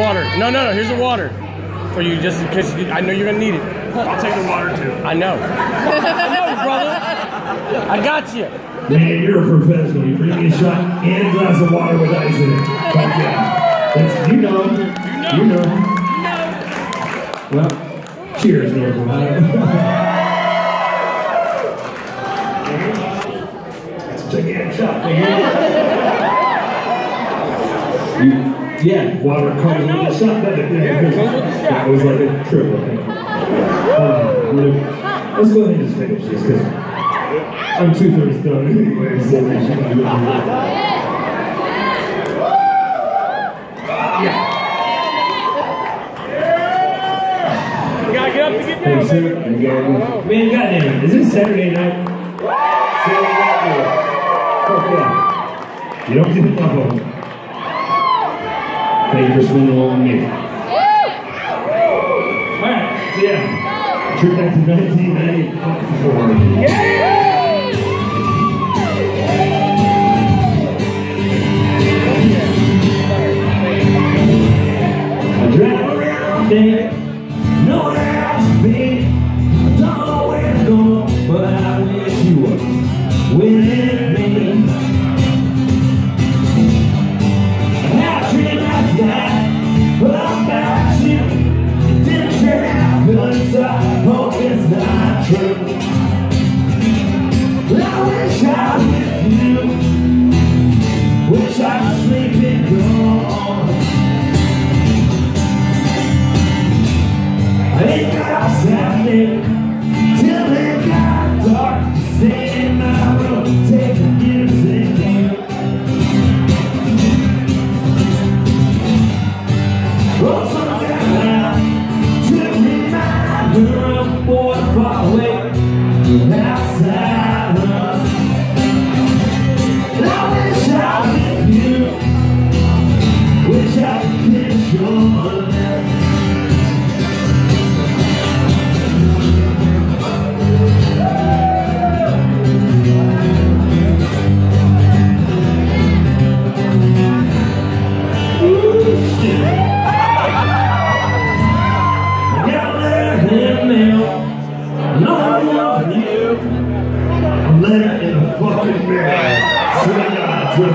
water. No, no, no. Here's the water for you, just in case. You, I know you're gonna need it. I'll take the water too. I know. I know, brother. I got you. Man, you're a professional. You bring me a shot and a glass of water with ice in it. Fuck yeah. That's, you know. You know. Well, cheers, North Carolina. Gigantic shot. You, yeah, water comes with the shot, doesn't? Yeah, it comes with the shot. Yeah, was like a triple. Think. Uh, let's go ahead and just finish this because I'm two thirds done anyway, so we should be good. You gotta get up to get Hey, down, sir, baby. got it. Man, goddamn it, is this Saturday night? Saturday night. Fuck yeah. You don't get up on. Thank you for spending along with me. Alright, so yeah. Trip back to 1994. I drive around there, no Ain't got outside till it got dark. Stay in my room, take the music down to remind her of boy far away outside I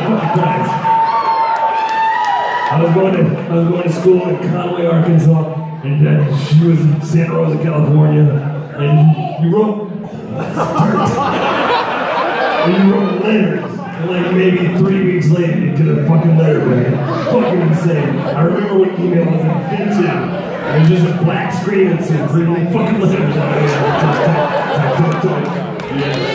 was going to I was going to school in Conway, Arkansas, and uh, she was in Santa Rosa, California, and you wrote and you wrote letters. Like maybe three weeks later, you did a fucking letter, man. Fucking insane. I remember when email was invented. It was just a black screen and some pretty fucking letters on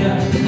Maria